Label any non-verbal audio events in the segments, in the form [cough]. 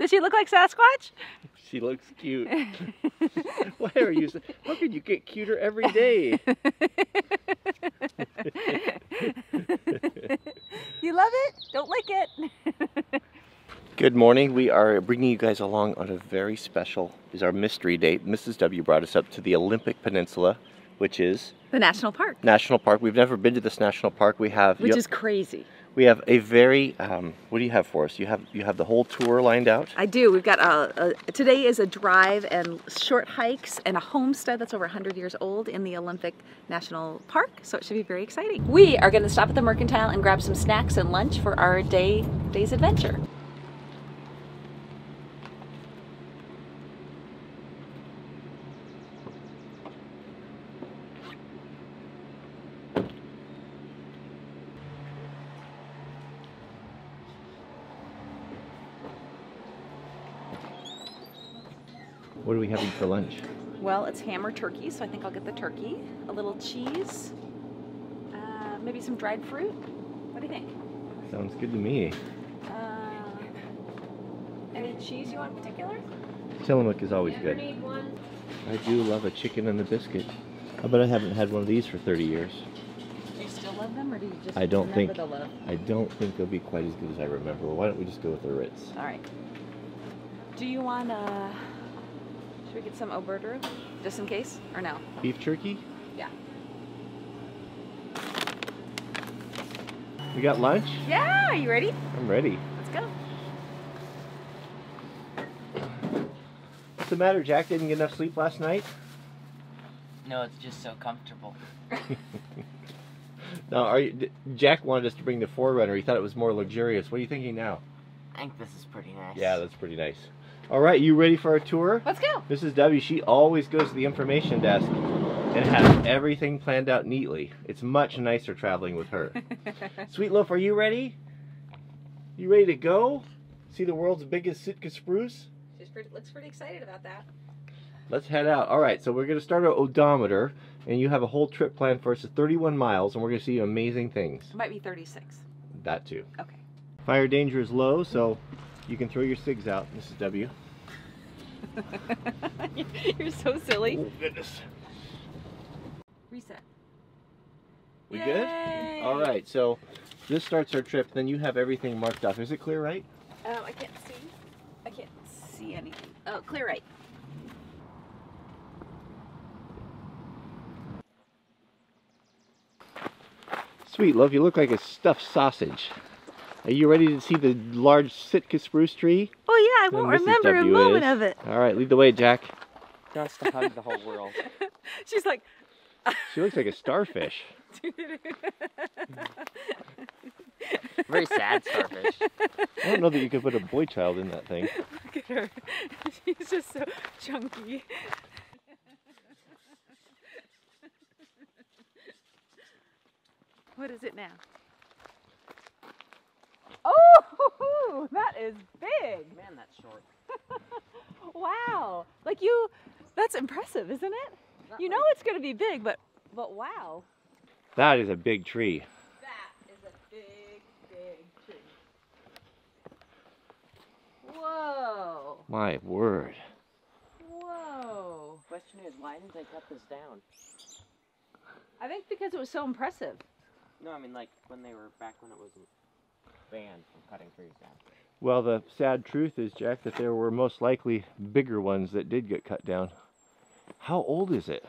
Sasquatch? She looks cute. [laughs] Why are you? so- How could you get cuter every day? [laughs] You love it? Don't lick it. [laughs] Good morning. We are bringing you guys along on a very special. Is our mystery date. Mrs. W brought us up to the Olympic Peninsula, which is The national park, national park. We've never been to this national park. We have. which is crazy. We have a very. Um, what do you have for us? You have you have the whole tour lined out. I do. We've got a, a today is a drive and short hikes and a homestead that's over 100 years old in the Olympic National Park. So it should be very exciting. We are going to stop at the Mercantile and grab some snacks and lunch for our day day's adventure. What having for lunch? Well, it's ham or turkey, so I think I'll get the turkey. A little cheese, uh, maybe some dried fruit. What do you think? Sounds good to me. Uh, any cheese you want in particular? Tillamook is always good. One. I do love a chicken and a biscuit. I bet I haven't had one of these for 30 years. Do you still love them, or do you just I don't think- the love? I don't think they'll be quite as good as I remember. Why don't we just go with the Ritz? All right. Do you want uh Should we get some au just in case, or no? Beef jerky? Yeah. We got lunch? Yeah. Are you ready? I'm ready. Let's go. What's the matter, Jack? Didn't get enough sleep last night? No, it's just so comfortable. [laughs] now, are you, Jack wanted us to bring the Forerunner. He thought it was more luxurious. What are you thinking now? I think this is pretty nice. Yeah, that's pretty nice. All right, you ready for our tour? Let's go. Mrs. W, she always goes to the information desk and has everything planned out neatly. It's much nicer traveling with her. [laughs] Sweet Loaf, are you ready? You ready to go? See the world's biggest Sitka spruce? Pretty, looks pretty excited about that. Let's head out. All right, so we're going to start our odometer, and you have a whole trip planned for us of 31 miles, and we're going to see amazing things. It might be 36. That too. Okay. Fire danger is low, so you can throw your cigs out, Mrs. W. [laughs] You're so silly. Oh, goodness. Reset. We Yay! good? All right, so this starts our trip. Then you have everything marked off. Is it clear, right? Um, I can't see. I can't see anything. Oh, clear right. Sweet love, you look like a stuffed sausage. Are you ready to see the large Sitka spruce tree? Oh yeah, I Then won't remember a W moment is. of it. All right, lead the way, Jack. Just to hug the whole world. [laughs] She's like, She looks like a starfish. [laughs] Very sad starfish. I don't know that you could put a boy child in that thing. look at her. [laughs] She's just so chunky. what is it now? Oh, that is big. Man, that's short. [laughs] Wow. Like you, that's impressive, isn't it? Not You know it's going to be big, but but wow. That is a big tree. That is a big, big tree. Whoa. My word. Whoa. Question is, why didn't they cut this down? I think because it was so impressive. No, I mean like when they were back when it wasn't banned from cutting trees down. Well, the sad truth is, Jack, that there were most likely bigger ones that did get cut down. How old is it?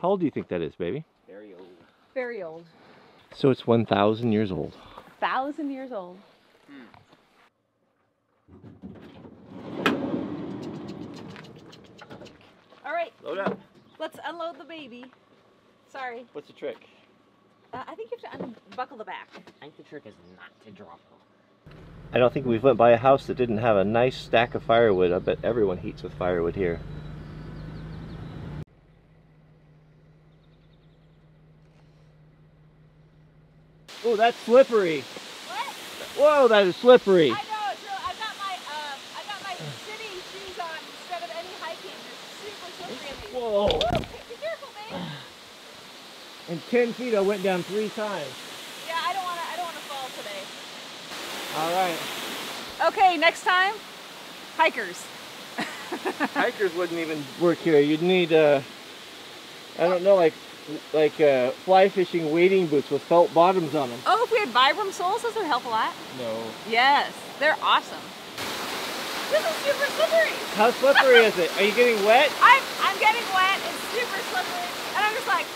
How old do you think that is, baby? Very old. Very old. So it's 1,000 years old. Thousand years old. Hmm. All right, Load up. let's unload the baby. Sorry. What's the trick? Uh, I think you have to unbuckle the back. I think the trick is not to drop them. I don't think we've went by a house that didn't have a nice stack of firewood. I bet everyone heats with firewood here. Oh, that's slippery. What? Whoa, that is slippery. I know. So I got my uh, I got my city shoes on instead of any hiking. They're super slippery. in these. Whoa. Woo, Be careful, babe. And 10 feet I went down three times. Yeah, I don't want to. I don't want to fall today. All right. Okay, next time. hikers. [laughs] Hikers wouldn't even work here. You'd need, uh, I don't know, like like uh, fly fishing wading boots with felt bottoms on them. Oh, if we had Vibram soles, those would help a lot. No. Yes, they're awesome. This is super slippery. How slippery is it? Are you getting wet? I'm, I'm getting wet. It's super slippery. And I'm just like,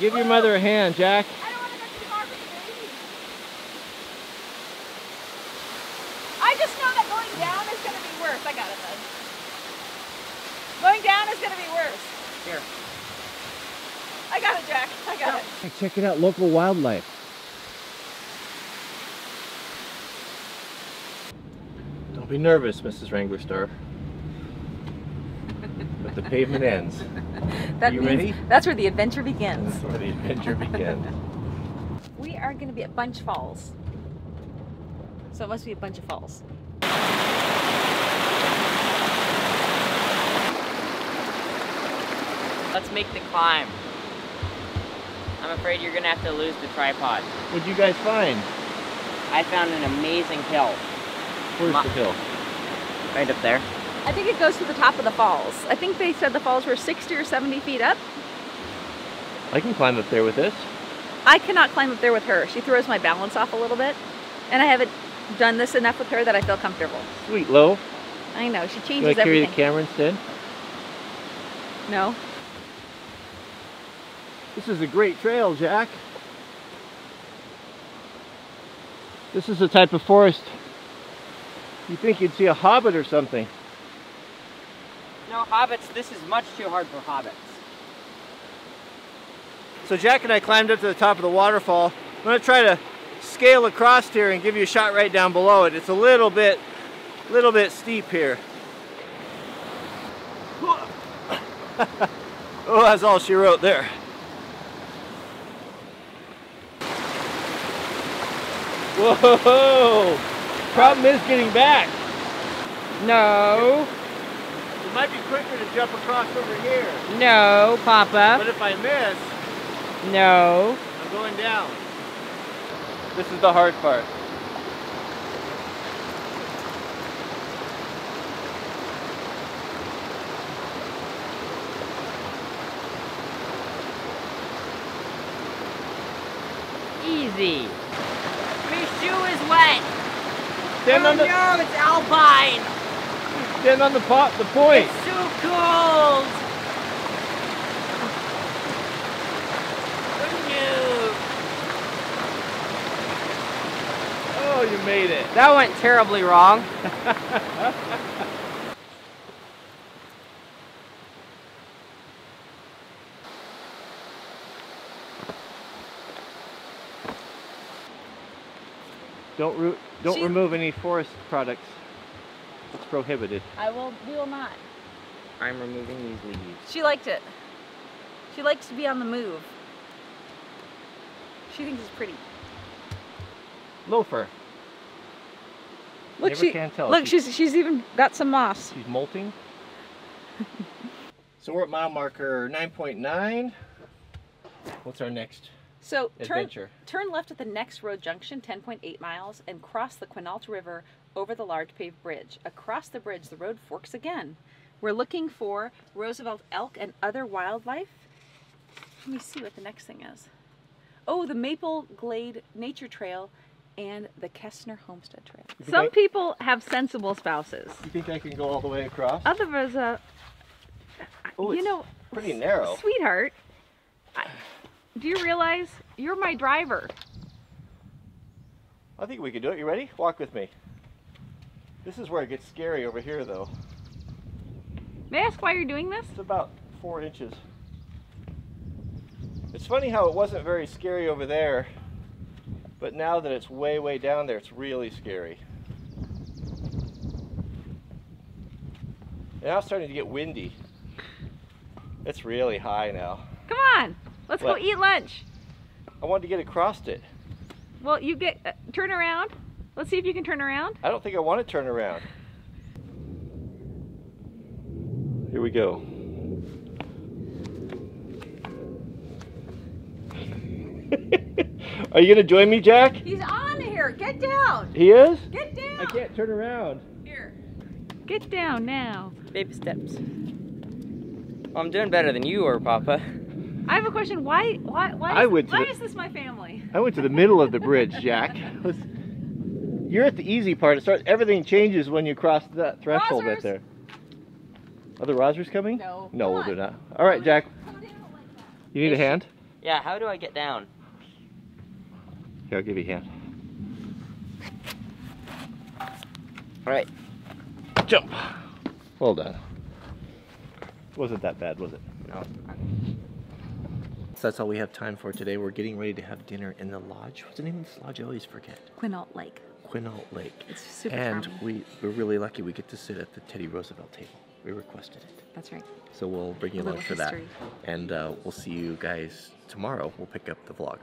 Give your mother a hand, Jack. I don't want to go too far for the baby. I just know that going down is going to be worse. I got it, bud. Going down is going to be worse. Here. I got it, Jack. I got it. Hey, check it out, local wildlife. Don't be nervous, Mrs. Wrangler Star. But the pavement ends. [laughs] That You means ready? that's where the adventure begins. That's where the adventure begins. [laughs] We are going to be at Bunch Falls. So it must be a bunch of falls. Let's make the climb. I'm afraid you're gonna have to lose the tripod. What'd you guys find? I found an amazing hill Where's Ma- the hill? right up there. I think it goes to the top of the falls. I think they said the falls were 60 or 70 feet up. I can climb up there with this. I cannot climb up there with her. She throws my balance off a little bit. And I haven't done this enough with her that I feel comfortable. Sweet, low. I know, she You want changes to carry the everything. camera instead? No. This is a great trail, Jack. This is the type of forest you think you'd see a hobbit or something. No, hobbits, this is much too hard for hobbits. So Jack and I climbed up to the top of the waterfall. I'm to try to scale across here and give you a shot right down below it. It's a little bit, little bit steep here. [laughs] oh, that's all she wrote there. Whoa! [laughs] Problem is getting back. No, It might be quicker to jump across over here. no, Papa, But if I miss, no. I'm going down. This is the hard part. Easy. My shoe is wet. Stand oh on the no, it's alpine. Stand on the pot the point. It's so cold. Oh Oh, you made it. That went terribly wrong. [laughs] Don't ru- don't remove any forest products. It's prohibited. I will we will not. I'm removing these leaves. She liked it. She likes to be on the move. She thinks it's pretty. Loafer. Look, Never she can tell. look. She- She's she's even got some moss. She's molting. [laughs] so we're at mile marker 9.9. What's our next So turn adventure? turn left at the next road junction, 10.8 miles, and cross the Quinault River over the large paved bridge. Across the bridge, the road forks again. We're looking for Roosevelt elk and other wildlife. Let me see what the next thing is. Oh, the Maple Glade Nature Trail and the Kestner Homestead Trail. Some I- people have sensible spouses. You think I can go all the way across? Others, uh, Oh, you it's know, pretty narrow. sweetheart, I, do you realize you're my driver? I think we could do it. You ready? Walk with me. This is where it gets scary over here, though. May I ask why you're doing this? It's about four inches. It's funny how it wasn't very scary over there, but now that it's way, way down there, it's really scary. Now it's starting to get windy. It's really high now. Come on, let's What? go eat lunch. I wanted to get across it. Well, you get uh, turn around. Let's see if you can turn around. I don't think I want to turn around. Here we go. [laughs] Are you gonna join me, Jack? He's on here. Get down. He is? Get down. I can't turn around. Here. Get down now. Baby steps. Well, I'm doing better than you were, Papa. I have a question. Why? Why? Why? Is, I went to why the- is this my family? I went to the middle of the bridge, Jack. [laughs] Was- You're at the easy part. It starts. Everything changes when you cross that threshold right there. Are the Rosers coming? No. No, Come on. they're not. All right, Jack. You need a hand? Yeah, how do I get down? Here, I'll give you a hand. All right. Jump. Well done. Wasn't that bad, was it? No. So that's all we have time for today. We're getting ready to have dinner in the lodge. What's the name of this lodge? I always forget. Quinault Lake. Quinault Lake. It's super and charming. we, we're really lucky we get to sit at the Teddy Roosevelt table. We requested it. That's right. So we'll bring you along for that. And uh, we'll see you guys tomorrow. We'll pick up the vlog.